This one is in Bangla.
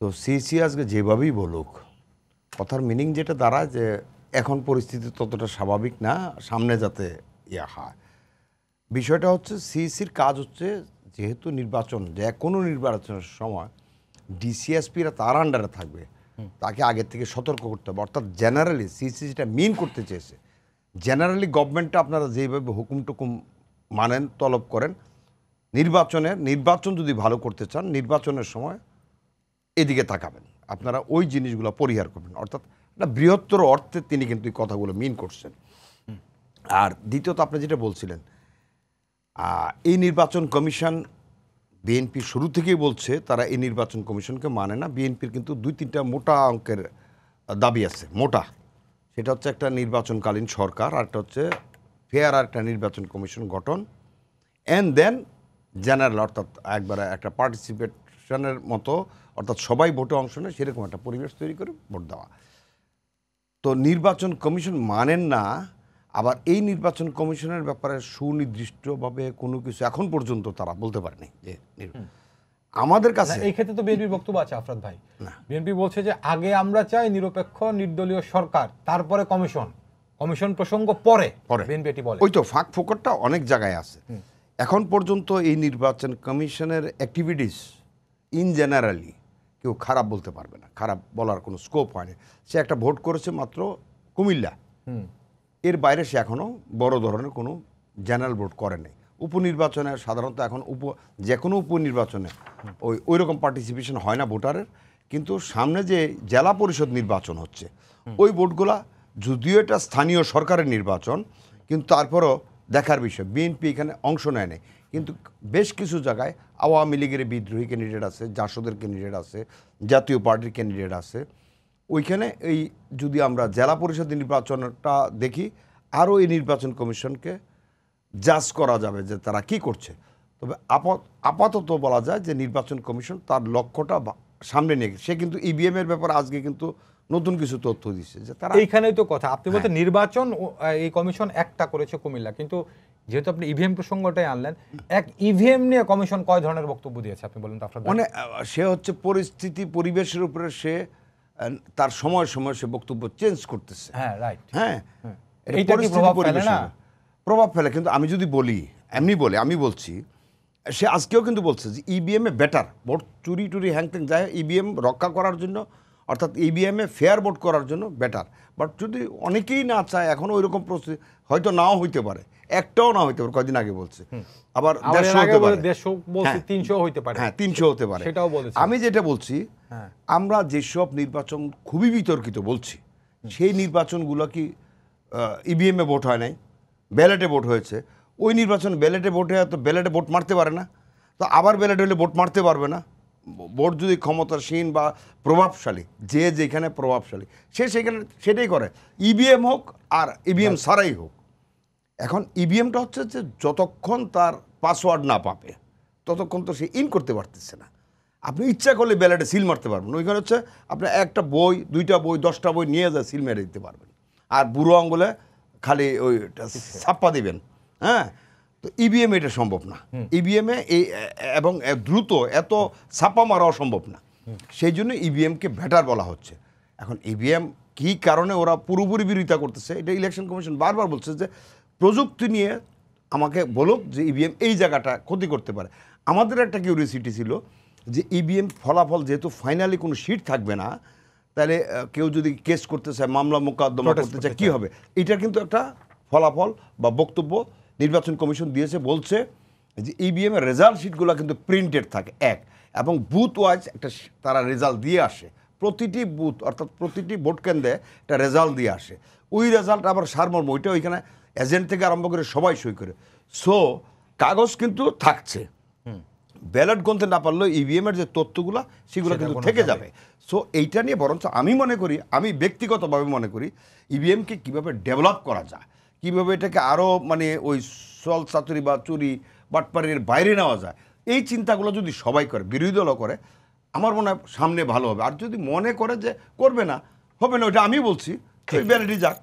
তো সিসি আজকে যেভাবেই বলুক কথার মিনিং যেটা দাঁড়ায় যে এখন পরিস্থিতি ততটা স্বাভাবিক না সামনে যাতে ইয়া হয়। বিষয়টা হচ্ছে সিইসির কাজ হচ্ছে যেহেতু নির্বাচন যে কোনো নির্বাচনের সময় ডিসিএসপিরা তার আন্ডারে থাকবে। তাকে আগের থেকে সতর্ক করতে হবে। অর্থাৎ জেনারেলি সিইসি যেটা মিন করতে চেয়েছে জেনারেলি গভর্নমেন্টটা আপনারা যেভাবে হুকুম টুকুম মানেন তলব করেন নির্বাচনের নির্বাচন যদি ভালো করতে চান নির্বাচনের সময় এদিকে তাকাবেন। আপনারা ওই জিনিসগুলো পরিহার করবেন। অর্থাৎ একটা বৃহত্তর অর্থে তিনি কিন্তু এই কথাগুলো মিন করছেন। আর দ্বিতীয়ত আপনি যেটা বলছিলেন এই নির্বাচন কমিশন বিএনপি শুরু থেকেই বলছে, তারা এই নির্বাচন কমিশনকে মানে না। বিএনপির কিন্তু দুই তিনটা মোটা অঙ্কের দাবি আছে, মোটা। সেটা হচ্ছে একটা নির্বাচনকালীন সরকার, আর একটা হচ্ছে ফেয়ার, আর একটা নির্বাচন কমিশন গঠন। অ্যান্ড দেন জেনারেল অর্থাৎ একবারে একটা পার্টিসিপেশনের মতো অর্থাৎ সবাই ভোটে অংশ নেয় সেরকম একটা পরিবেশ তৈরি করে ভোট দেওয়া। তো নির্বাচন কমিশন মানেন না আবার এই নির্বাচন কমিশনের ব্যাপারে সুনির্দিষ্টভাবে কোনো কিছু এখন পর্যন্ত তারা বলতে পারেনি যে আমাদের কাছে এই ক্ষেত্রে তো বিএনপির বক্তব্য আছে আফরাদ ভাই। বিএনপি বলছে যে আগে আমরা চাই নিরপেক্ষ নির্দলীয় সরকার তারপরে কমিশন। কমিশন প্রসঙ্গ পরে পরে। বিএনপি এটি বলে। ওই তো ফাঁক ফোকরটা অনেক জায়গায় আছে। এখন পর্যন্ত এই নির্বাচন কমিশনের অ্যাক্টিভিটিস ইন জেনারেলি কেউ খারাপ বলতে পারবে না খারাপ বলার কোনো স্কোপ হয়নি সে একটা ভোট করেছে মাত্র কুমিল্লা। এর বাইরে সে এখনও বড় ধরনের কোনো জেনারেল ভোট করে নাই। উপনির্বাচনে সাধারণত এখন উপ যে কোনো উপনির্বাচনে ওই ওই রকম পার্টিসিপেশন হয় না ভোটারের কিন্তু সামনে যে জেলা পরিষদ নির্বাচন হচ্ছে ওই ভোটগুলা যদিও এটা স্থানীয় সরকারের নির্বাচন কিন্তু তারপরও দেখার বিষয় বিএনপি এখানে অংশ নেয় নাই। কিন্তু বেশ কিছু জায়গায় আওয়ামী লীগের বিদ্রোহী ক্যান্ডিডেট আছে জাসদের ক্যান্ডিডেট আছে জাতীয় পার্টির ক্যান্ডিডেট আছে। ওইখানে এই যদি আমরা জেলা পরিষদ নির্বাচনটা দেখি আরও এই নির্বাচন কমিশনকে জাজ করা যাবে যে তারা কি করছে। তবে আপাত আপাতত বলা যায় যে নির্বাচন কমিশন তার লক্ষ্যটা সামনে নিয়ে সে কিন্তু ইভিএম এর ব্যাপারে আজকে কিন্তু নতুন কিছু তথ্য দিচ্ছে যে তারা এইখানেই তো কথা। আপনি হ্যাঁ। বলতে নির্বাচন এই কমিশন একটা করেছে কুমিল্লা কিন্তু যেহেতু আপনি ইভিএম প্রসঙ্গটাই আনলেন এক ইভিএম নিয়ে কমিশন কয় ধরনের বক্তব্য দিয়েছে আপনি বলুন তো মানে সে হচ্ছে পরিস্থিতি পরিবেশের উপরে সে তার সময় সময় সে বক্তব্য চেঞ্জ করতেছে। হ্যাঁ রাইট হ্যাঁ? এটা কি প্রভাব ফেলে না? প্রভাব ফেলে কিন্তু আমি যদি বলি এমনি বলে আমি বলছি সে আজকেও কিন্তু বলছে যে ইবিএম এ বেটার ভোট চুরি টুরি হ্যাংত্যাং যায় ইবিএম রক্ষা করার জন্য অর্থাৎ ইবিএম এ ফেয়ার ভোট করার জন্য বেটার বাট যদি অনেকেই না চায় এখন ওই রকম পরিস্থিতি হয়তো নাও হইতে পারে। একটাও না হইতে পারে কদিন আগে বলছে। আবার দেড়শো হতে পারে। হ্যাঁ। তিনশো হইতে পারে। হ্যাঁ তিনশো হতে পারে। সেটাও বলেছে। আমি যেটা বলছি হ্যাঁ। আমরা যেসব নির্বাচন খুবই বিতর্কিত বলছি সেই নির্বাচনগুলো কি ইভিএমে ভোট হয় নাই? ব্যালেটে ভোট হয়েছে। ওই নির্বাচন ব্যালেটে ভোট হয়ে তো ব্যালেটে ভোট মারতে পারে না। তো আবার ব্যালেট হলে ভোট মারতে পারবে না। ভোট যদি ক্ষমতাসীন বা প্রভাবশালী যে যেখানে প্রভাবশালী সে সেখানে সেটাই করে। ইভিএম হোক আর ইভিএম ছাড়াই হোক। এখন ইভিএমটা হচ্ছে যে যতক্ষণ তার পাসওয়ার্ড না পাবে ততক্ষণ তো সে ইন করতে পারতেছে না। আপনি ইচ্ছা করলে ব্যালেটে সিল মারতে পারবেন। ওইখানে হচ্ছে আপনি একটা বই দুইটা বই দশটা বই নিয়ে যায় সিল মেরে দিতে পারবেন। আর বুড়ো আঙ্গুলে খালি ওই ছাপ্পা দিবেন। হ্যাঁ? তো ইভিএম এটা সম্ভব না। ইভিএমে এই এবং দ্রুত এত ছাপা মারাও সম্ভব না। সেই জন্য ইভিএমকে ব্যাটার বলা হচ্ছে। এখন ইভিএম কী কারণে ওরা পুরোপুরি বিরোধিতা করতেছে এটা ইলেকশন কমিশন বারবার বলছে যে প্রযুক্তি নিয়ে আমাকে বলুক যে ইভিএম এই জায়গাটা ক্ষতি করতে পারে। আমাদের একটা কিউরিয়াসিটি ছিল যে ইভিএম ফলাফল যেহেতু ফাইনালি কোনো সিট থাকবে না তাহলে কেউ যদি কেস করতে চায় মামলা মোকদ্দমা করতে চায়। কী হবে? এটা কিন্তু একটা ফলাফল বা বক্তব্য নির্বাচন কমিশন দিয়েছে বলছে যে ইভিএম এর রেজাল্ট শিটগুলো কিন্তু প্রিন্টেড থাকে এক। এবং বুথ ওয়াইজ একটা তারা রেজাল্ট দিয়ে আসে। প্রতিটি বুথ অর্থাৎ প্রতিটি ভোট কেন্দ্রে একটা রেজাল্ট দিয়ে আসে। ওই রেজাল্ট আবার সারমর্ম ওইটা ওইখানে এজেন্ট থেকে আরম্ভ করে সবাই সই করে। সো কাগজ কিন্তু থাকছে। ব্যালট গুনতে না পারলেও ইভিএম এর যে তথ্যগুলো সেগুলো কিন্তু থেকে যাবে। যাবে। সো এইটা নিয়ে বরঞ্চ আমি মনে করি আমি ব্যক্তিগতভাবে মনে করি ইভিএমকে কীভাবে ডেভেলপ করা যায়। কীভাবে এটাকে আরও মানে ওই সল চাতুরি বা চুরি বাটপাড়ির বাইরে নেওয়া যায় এই চিন্তাগুলো যদি সবাই করে বিরোধী দলও করে আমার মনে হয় সামনে ভালো হবে। আর যদি মনে করে যে করবে না হবে না ওটা আমি বলছি। ব্যালিটি যাক।